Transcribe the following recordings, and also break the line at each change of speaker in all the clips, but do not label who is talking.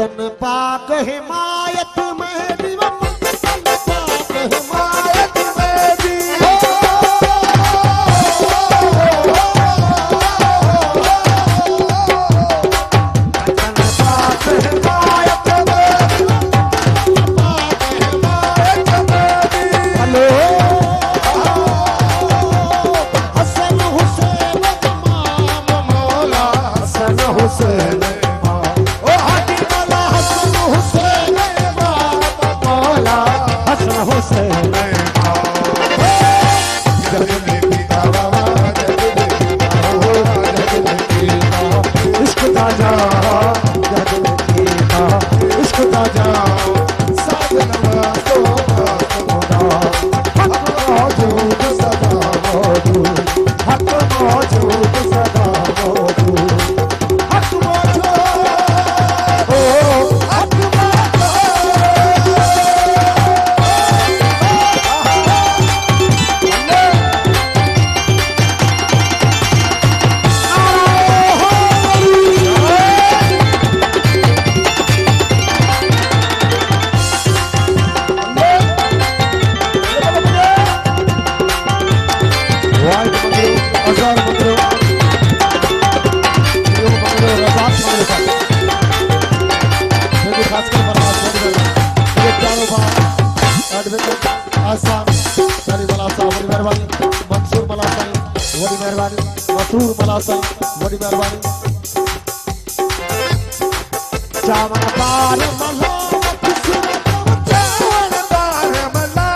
तन पाक हिमायत आसाम सारी बला सा बड़ी मेहरबानी। मंसूर बला साई बड़ी मेहरबानी। मसूर बला साई बड़ी मेहरबानी। चावन पार मलो चावन
पार मलो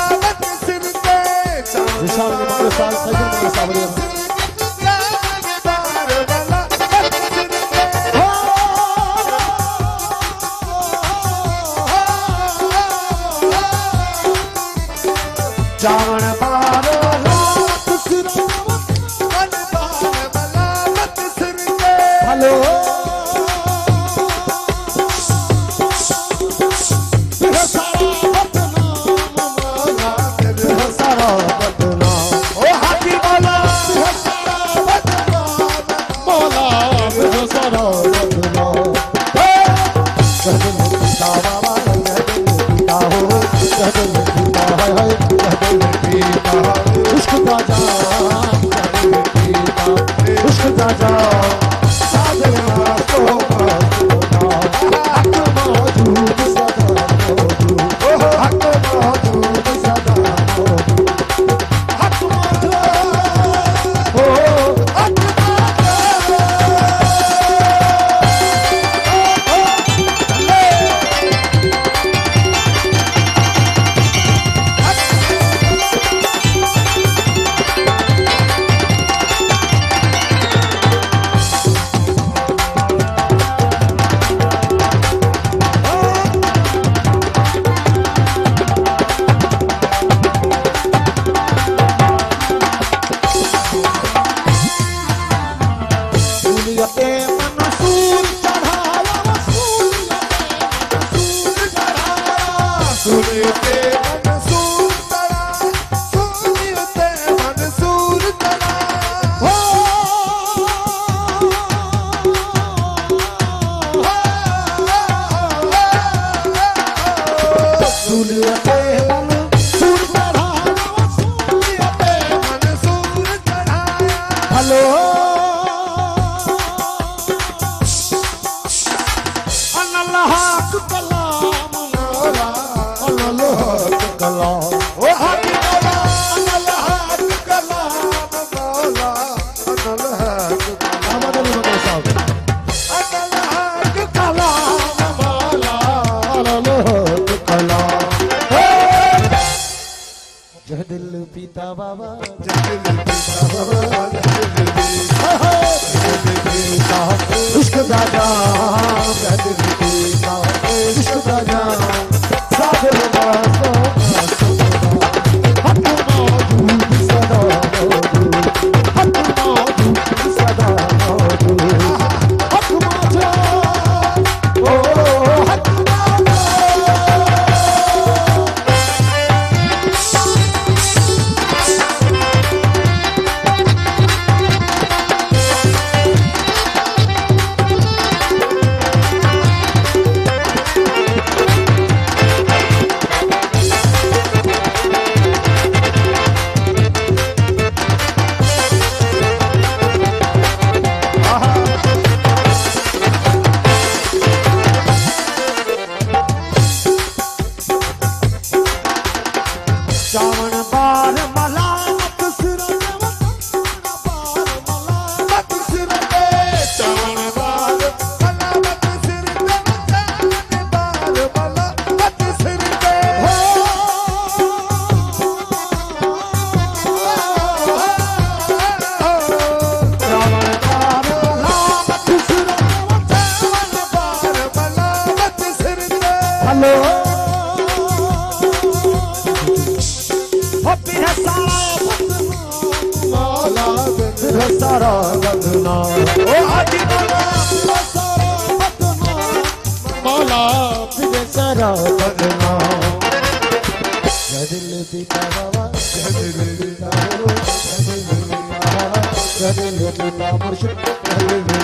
Julia, papa Baba. Lupita Baba. Thank you.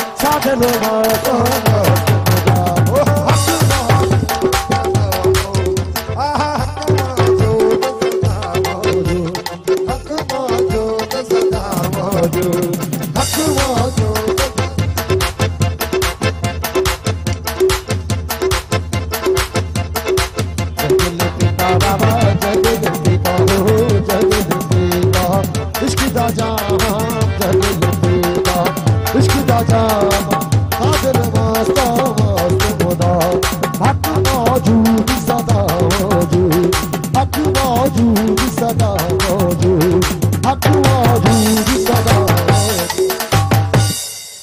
सदा jaja Kadere masta masta moda Hakkım acı bir sada acı Hakkım acı bir sada acı